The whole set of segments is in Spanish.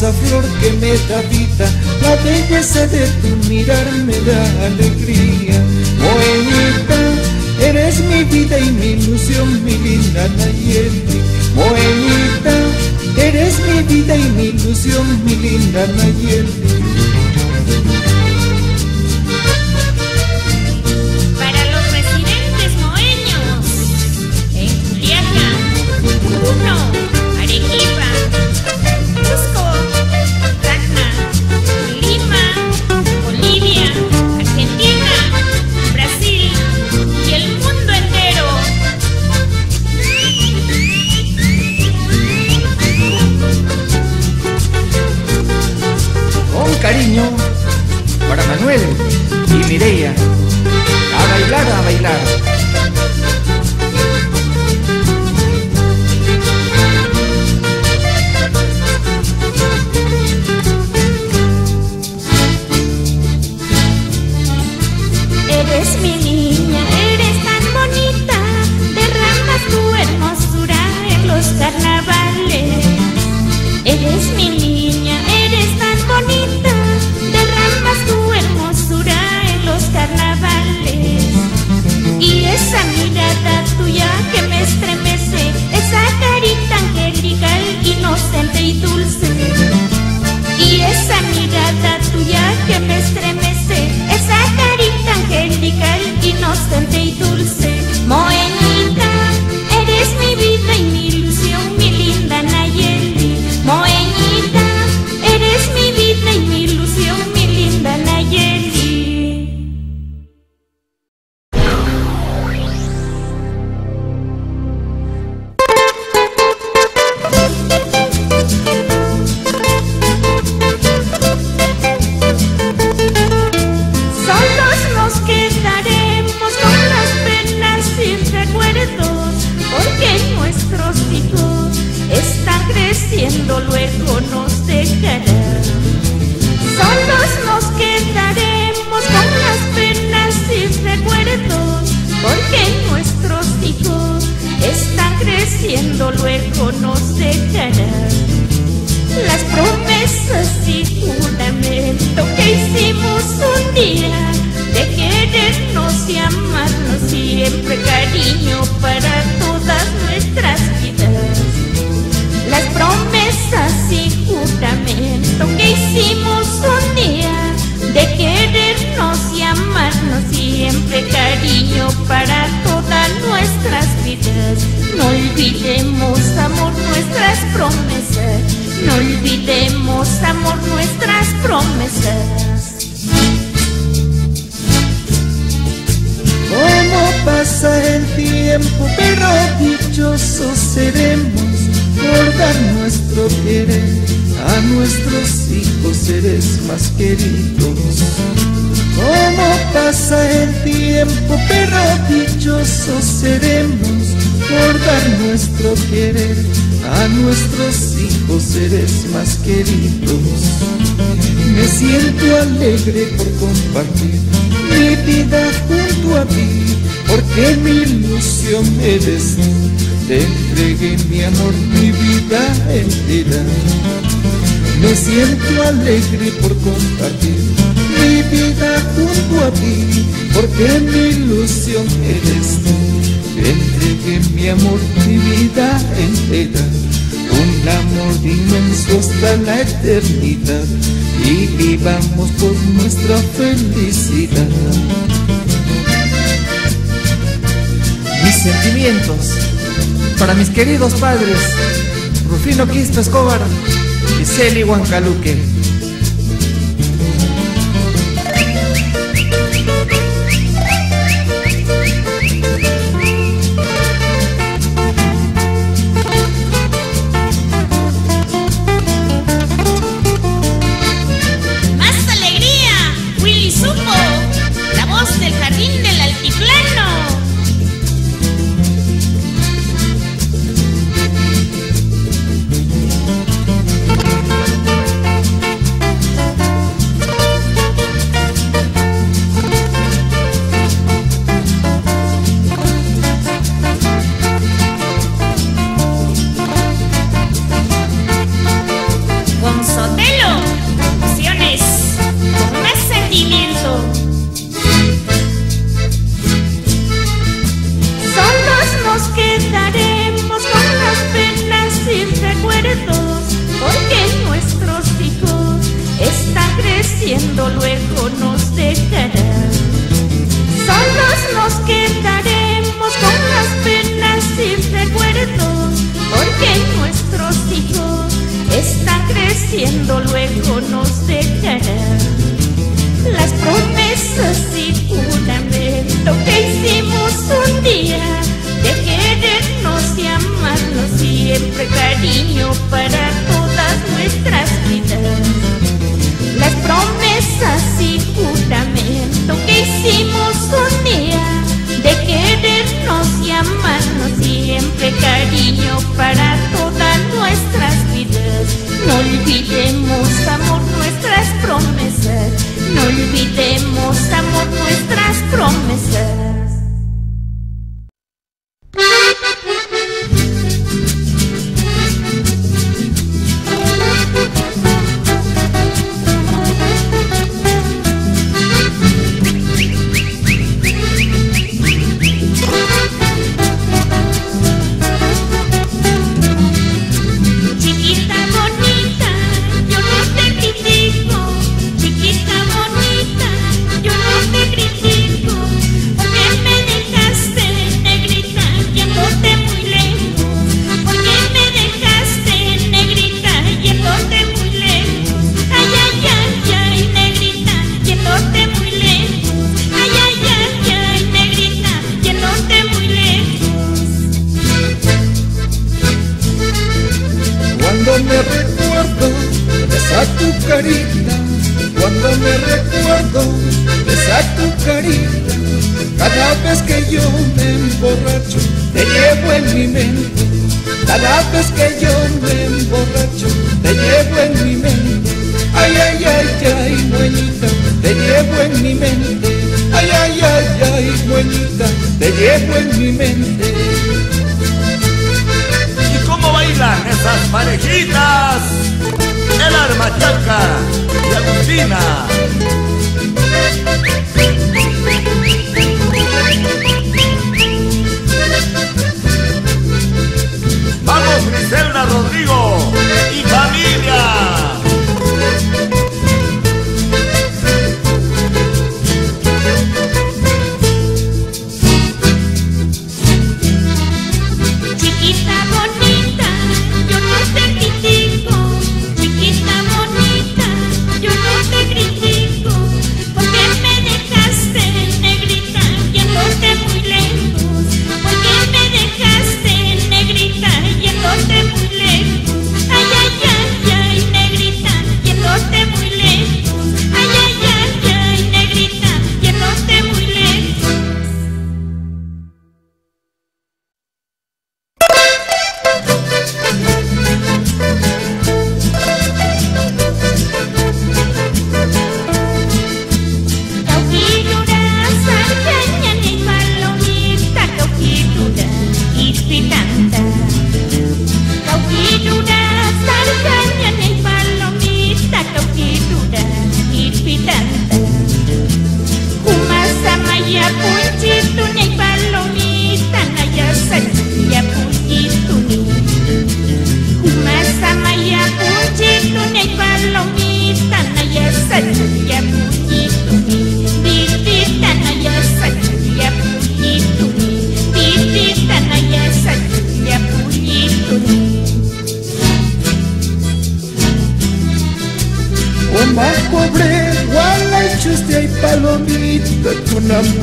esa flor que me da vida, la belleza de tu mirar me da alegría. Moenita, eres mi vida y mi ilusión, mi linda Nayeli. Moenita, eres mi vida y mi ilusión, mi linda Nayeli. luego nos dejará. Solos nos quedaremos con las penas y recuerdos, porque nuestros hijos están creciendo luego nos dejará Las promesas y juramento que hicimos un día de querernos y amarnos siempre, cariño para todas tiempo, pero dichosos seremos por dar nuestro querer. A nuestros hijos seres más queridos. ¿Cómo pasa el tiempo, pero dichosos seremos por dar nuestro querer a nuestros hijos seres más queridos. Me siento alegre por compartir mi vida junto a ti, porque mi ilusión eres tú. Te entregué mi amor, mi vida entera. Me siento alegre por compartir mi vida junto a ti, porque mi ilusión eres tú. Te entregué mi amor, mi vida entera. Un amor inmenso hasta la eternidad y vivamos por nuestra felicidad. Mis sentimientos para mis queridos padres, Rufino Quisto Escobar y Celi Huancaluque. yo me emborracho, te llevo en mi mente. Cada vez que yo me emborracho, te llevo en mi mente. Ay, ay, ay, ay, buenita, te llevo en mi mente. Ay, ay, ay, ay, buenita, te llevo en mi mente. ¿Y cómo bailan esas parejitas? El arma y Agustina.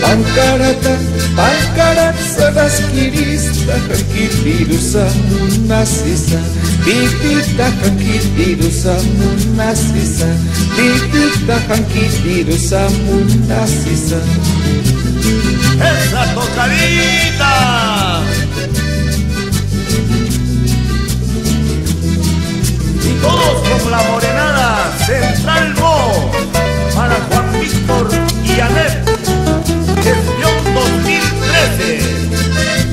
Pankarata, pankarat saraskirista Hankitirusa munasisa Bibita hankitirusa munasisa Bibita hankitirusa munasisa ¡Esa tocadita! Y todos como la morenada Central Bo para Juan Víctor y Anet, 2013.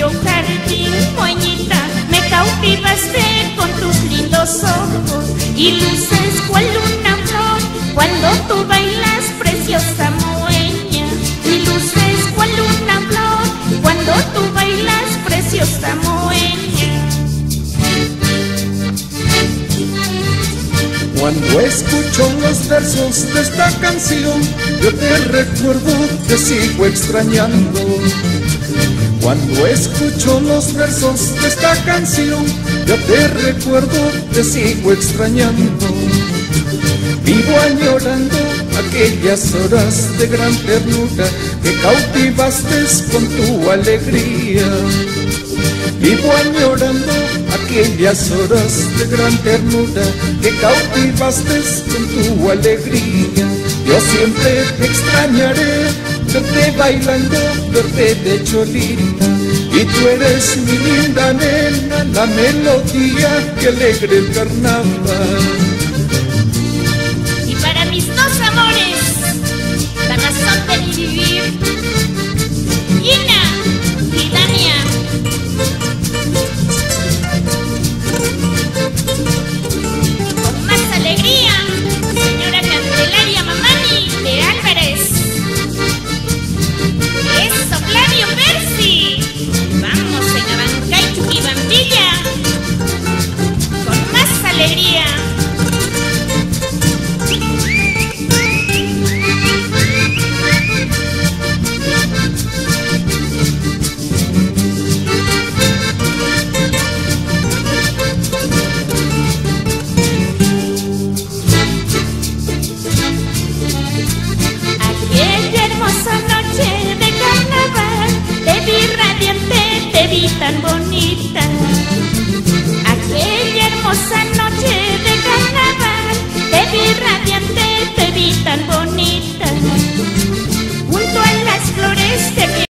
Bello jardín, moñita, me cautivaste con tus lindos ojos. Y luces cual una flor cuando tú bailas, preciosa moeña. Y luces cual una flor cuando tú bailas, preciosa moeña. Cuando escucho los versos de esta canción, yo te recuerdo, te sigo extrañando. Cuando escucho los versos de esta canción, yo te recuerdo, te sigo extrañando. Vivo añorando aquellas horas de gran ternura que cautivaste con tu alegría. Vivo añorando aquellas horas de gran ternura que cautivaste con tu alegría. Yo siempre te extrañaré, verte bailando, verte de cholita. Y tú eres mi linda nena, la melodía que alegre el carnaval.